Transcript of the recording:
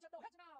points no heads now.